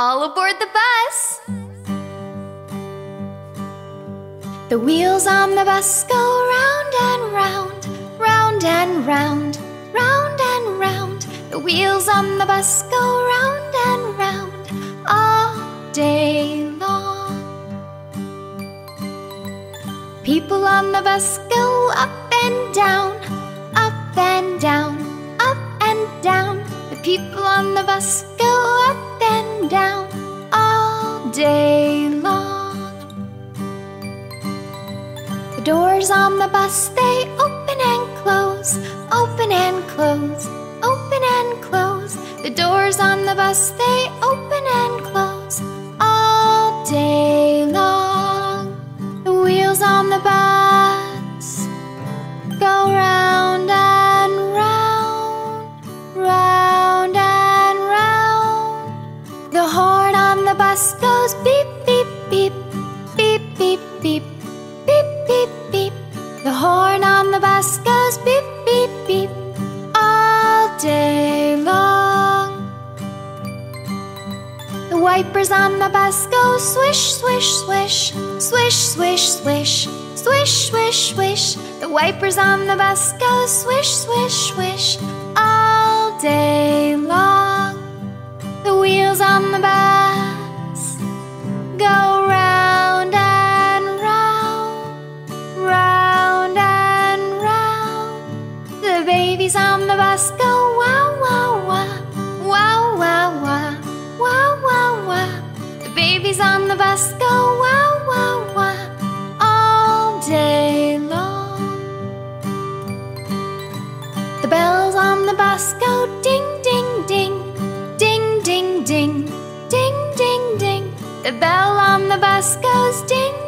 All aboard the bus! The wheels on the bus go round and round, round and round, round and round. The wheels on the bus go round and round all day long. People on the bus go up and down, up and down, up and down. The people on the bus go up down all day long. The doors on the bus they open and close, open and close, open and close. The doors on the bus they open and close all day long. The wheels on the bus bus goes beep, beep, beep, beep, beep, beep, beep, beep, beep. The horn on the bus goes beep, beep, beep all day long. The wipers on the bus go swish, swish, swish, swish, swish, swish, swish, swish, swish. The wipers on the bus go swish, swish, swish all day long. The wheels on the bus go round and round, round and round. The babies on the bus go wow, wow, wow, wow, wow, wow, wow, wow, wow. The babies on the bus go wow, The bell on the bus goes ding,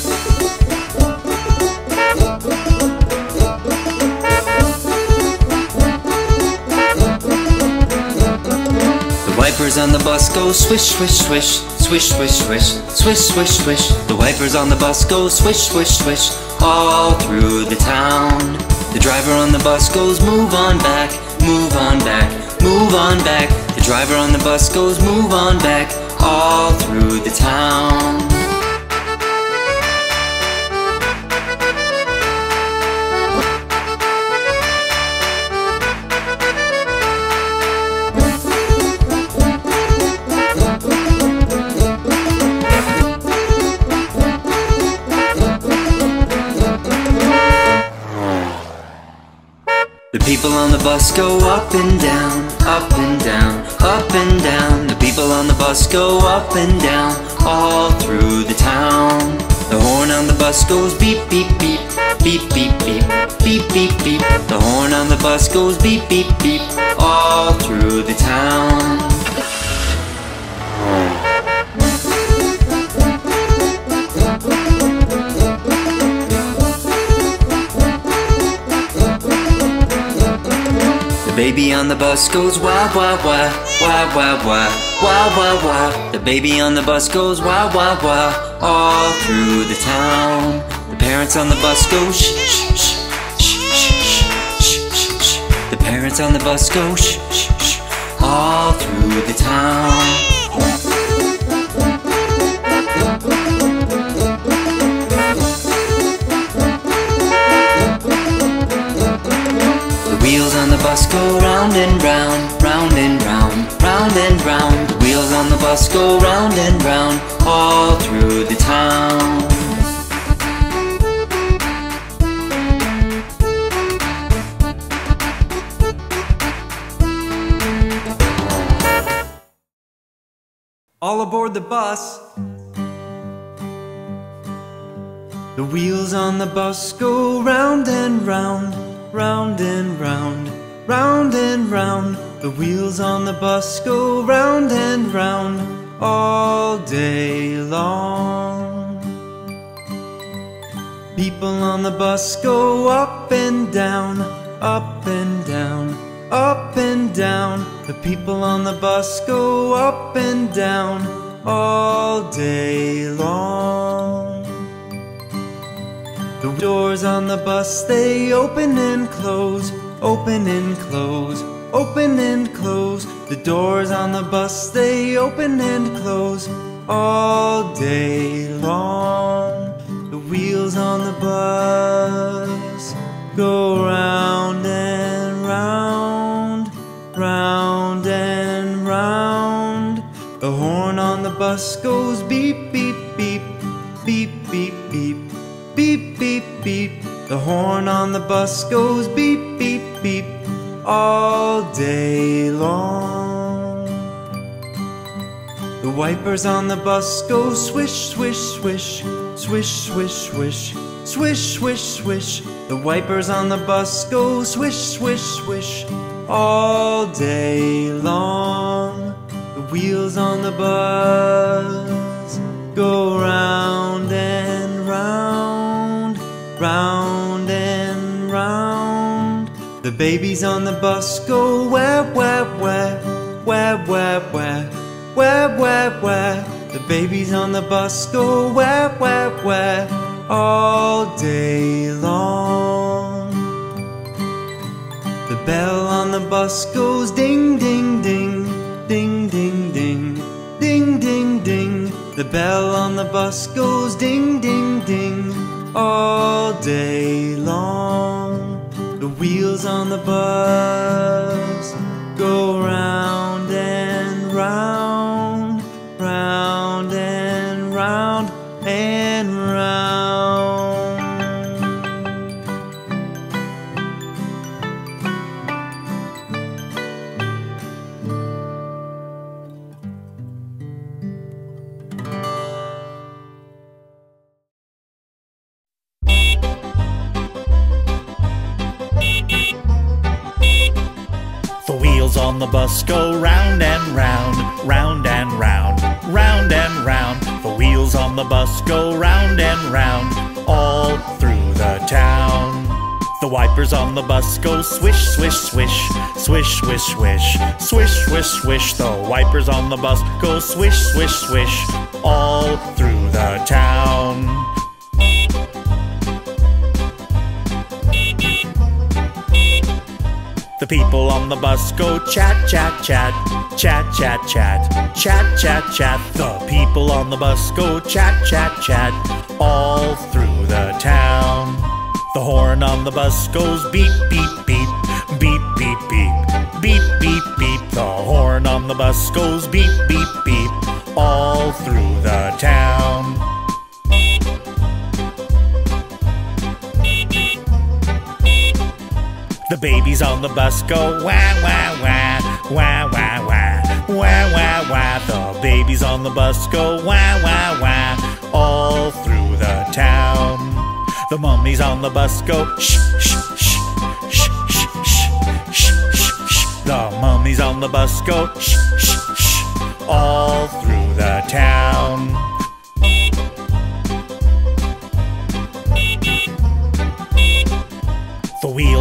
Wipers on the bus go swish, swish, swish, swish, swish, swish, swish, swish, swish. The wipers on the bus go swish, swish, swish, all through the town. The driver on the bus goes move on back, move on back, move on back. The driver on the bus goes move on back, all through the town. On the bus go up and down, up and down, up and down. The people on the bus go up and down, all through the town. The horn on the bus goes beep, beep, beep, beep, beep, beep, beep, beep, beep. The horn on the bus goes beep, beep, beep, all through the town. The baby on the bus goes wah wah wah, wah wah wah, wah wah wah. The baby on the bus goes wah wah wah, all through the town. The parents on the bus go shh shh shh, shh shh shh, shh. The parents on the bus go shh shh shh, all through the town. Bus go round and round, round and round, round and round. The wheels wheels on the bus go round and round all through the town. All aboard the bus. The wheels on the bus go round and round, round and round, round and round. The wheels on the bus go round and round all day long. People on the bus go up and down, up and down, up and down. The people on the bus go up and down all day long. The doors on the bus they open and close, open and close, open and close. The doors on the bus they open and close all day long. The wheels on the bus go round and round, round and round. The horn on the bus goes beep, beep, beep, beep, beep, beep, beep, beep, beep. The horn on the bus goes beep, beep, beep all day long. The wipers on the bus go swish, swish, swish, swish, swish, swish, swish, swish, swish. The wipers on the bus go swish, swish, swish all day long. The wheels on the bus go round The babies on the bus go where, where, where, where, where, where, where, where, where. The babies on the bus go where, where, where, all day long. The bell on the bus goes ding, ding, ding, ding, ding, ding, ding, ding, ding. The bell on the bus goes ding, ding, ding, all day long. The wheels on the bus go round and round, bus go round and round, round and round, round and round. The wheels on the bus go round and round, all through the town. The wipers on the bus go swish, swish, swish, swish, swish, swish, swish, swish, swish. The wipers on the bus go swish, swish, swish, all through the town. People on the bus go chat, chat, chat, chat, chat, chat, chat, chat, chat. The people on the bus go chat, chat, chat, all through the town. The horn on the bus goes beep, beep, beep, beep, beep, beep, beep, beep, beep. The horn on the bus goes beep, beep, beep, all through the town. The babies on the bus go wah wah wah wah wah wah wah wah wah. The babies on the bus go wah wah wah all through the town. The mummies on the bus go shh shh shh shh shh shh shh shh shh. The mummies on the bus go shh shh shh all through the town.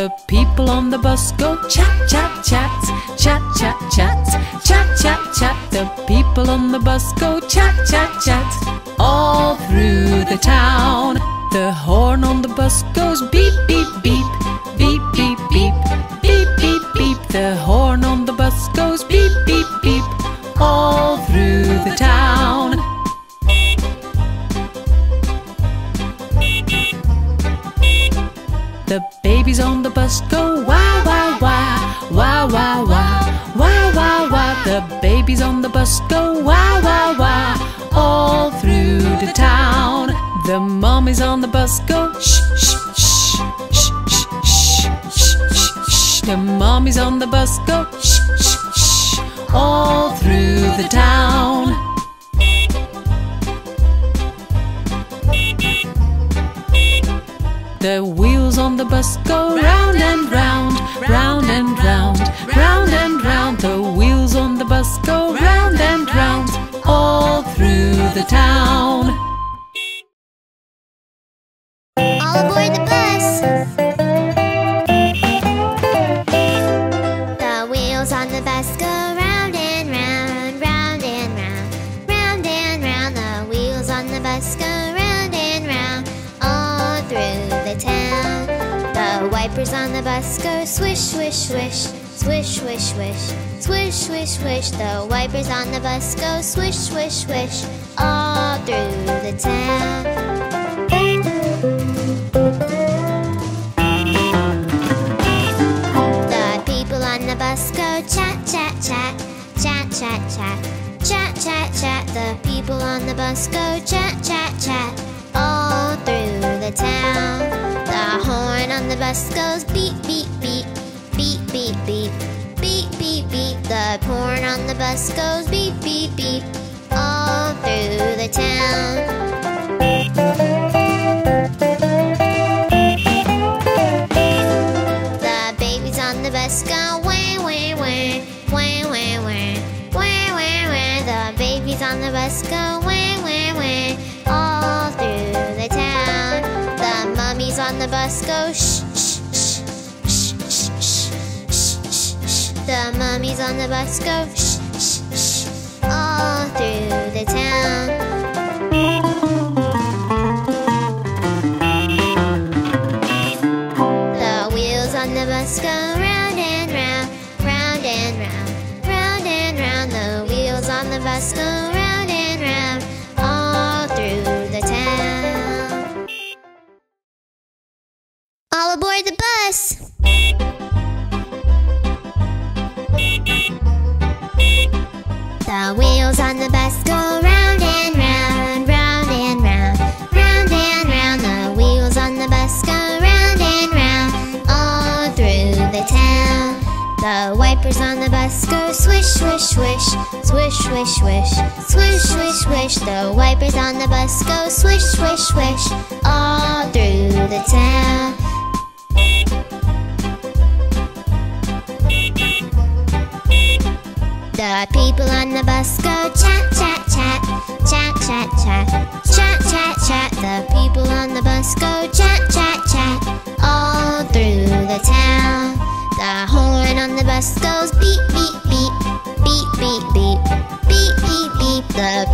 The people on the bus go chat, chat, chat, chat, chat, chat, chat, chat, chat. The people on the bus go chat, chat, chat, all through the town. The horn on the bus goes beep, beep, beep, beep, beep, beep, beep, beep, beep. The horn on the bus goes beep, beep, beep, all through the town. The babies on the bus go wow wow wow wow wow wow wow wow wow. The babies on the bus go wow wow wow all through the town. The mummies on the bus go shh shh shh shh shh shh shh shh. The mummies on the bus go shh shh shh all through the town. The on the bus go round and round, round and round, round and round. The wheels on the bus go round and round, all through the town. All aboard the bus. The wheels on the bus go round Wipers on the bus go swish, swish, swish, swish, swish, swish, swish, swish, swish. The wipers on the bus go swish, swish, swish, all through the town. The people on the bus go chat, chat, chat, chat, chat, chat, chat, chat, chat. The people on the bus go chat, chat, chat, through the town. The horn on the bus goes beep, beep, beep, beep, beep, beep, beep, beep, beep. The horn on the bus goes beep, beep, beep, all through the town. The mummies on the bus go shh shh shh all through the town. The wheels on the bus go round and round, round and round, round and round. The wheels on the bus go round and round, all through the town. The wipers on the bus go swish, swish, swish, swish, swish, swish, swish, swish, swish. The wipers on the bus go swish, swish, swish, all through the town. The people on the bus go chat, chat, chat, chat, chat, chat, chat, chat, chat. The people on the bus go chat, chat, chat, all through the town. The horn on the bus goes beep, beep, beep, beep, beep, beep, beep, beep, beep. The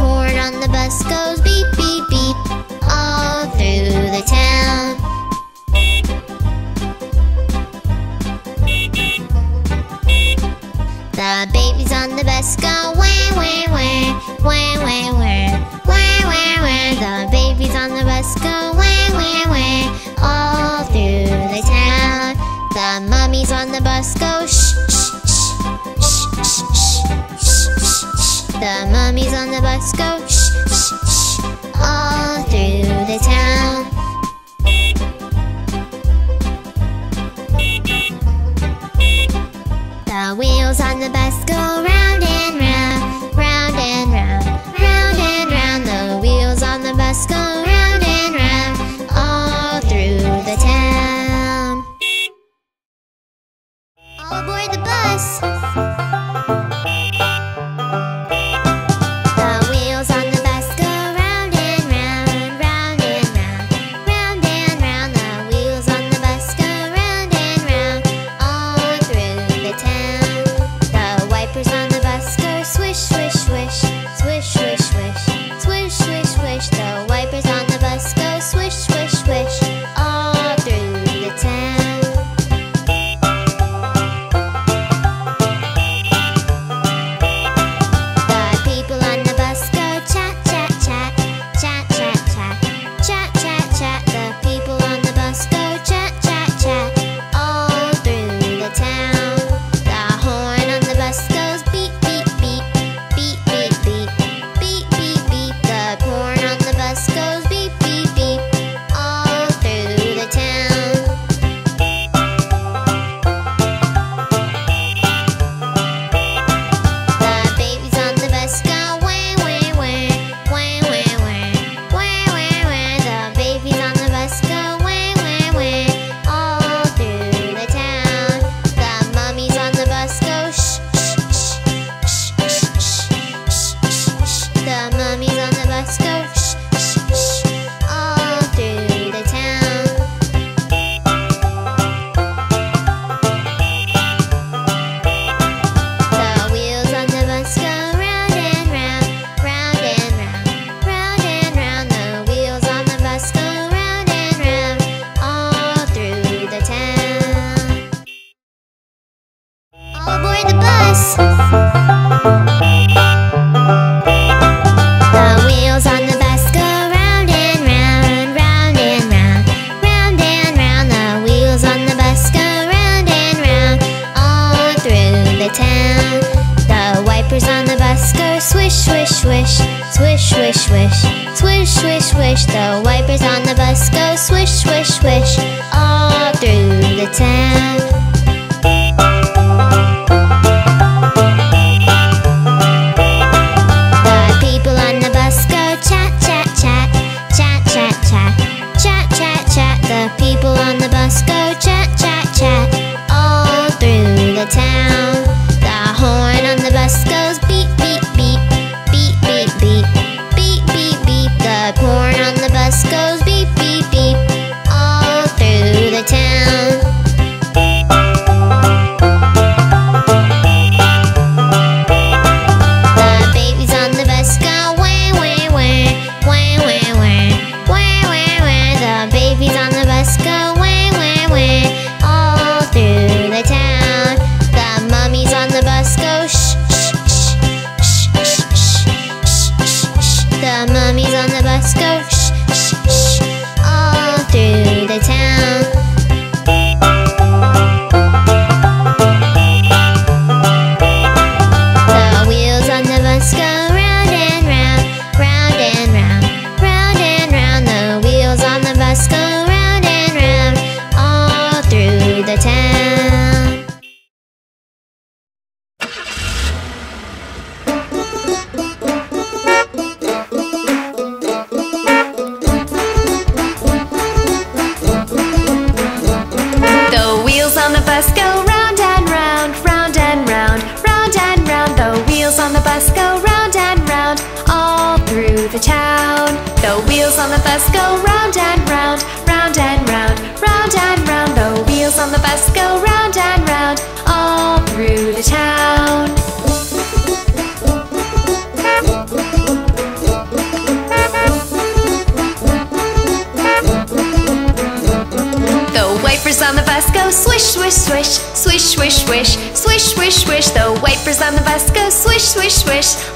wish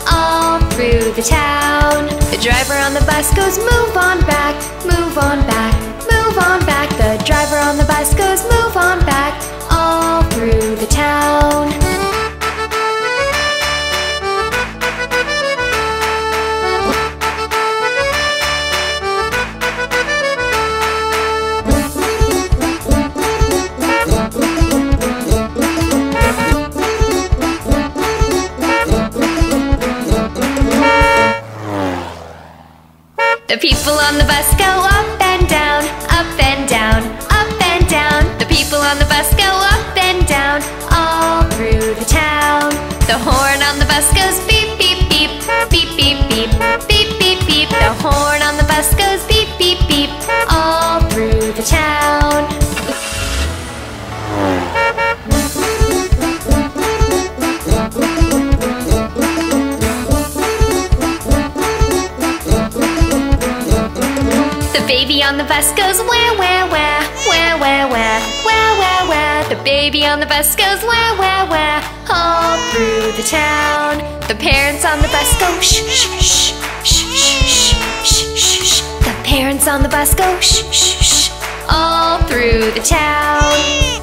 people on the bus go up and down, up and down, up and down. The people on the bus go up and down, all through the town. The horn on the bus goes beep, on the bus goes where, where, where, where, where, where, where, where, where. The baby on the bus goes where, where, where, all through the town. The parents on the bus go shh, shh, shh, shh, shh, shh, shh, shh. The parents on the bus go shh, shh, shh, all through the town.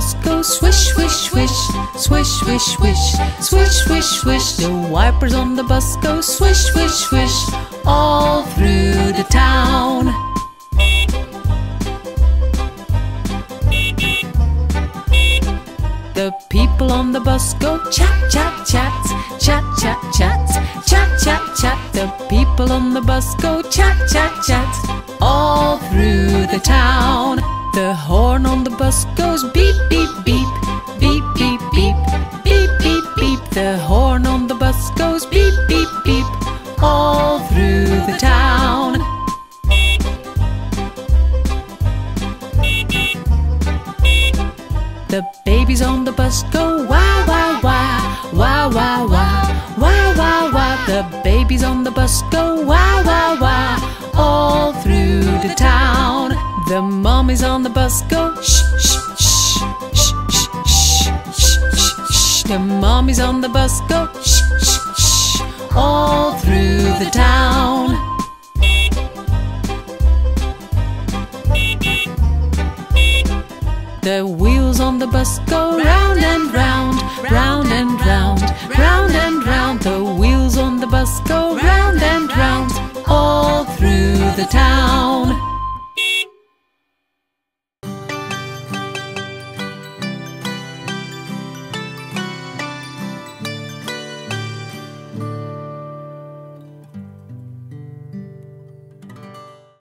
Wipers on the bus go swish, swish, swish, swish, swish, swish, swish, swish, swish. The wipers on the bus go swish, swish, swish, all through the town. The people on the bus go chat, chat, chat, chat, chat, chat, chat, chat, chat. The people on the bus go chat, chat, chat, all through the town. The horn on the bus goes beep, beep, beep, beep, beep, beep, beep, beep, beep. The horn on the bus goes beep, beep, beep, all through the town. The babies on the bus go wow wow wow wow wow wow wow wow wow. The babies on the bus go wow wow wow all through the town. The mommies on the bus go shh shh shh shh shh shh shh shh. The mommies on the bus go shh shh shh all through the town. The wheels on the bus go round and round, round and round, round and round. The wheels on the bus go round and round, all through the town.